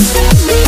Thank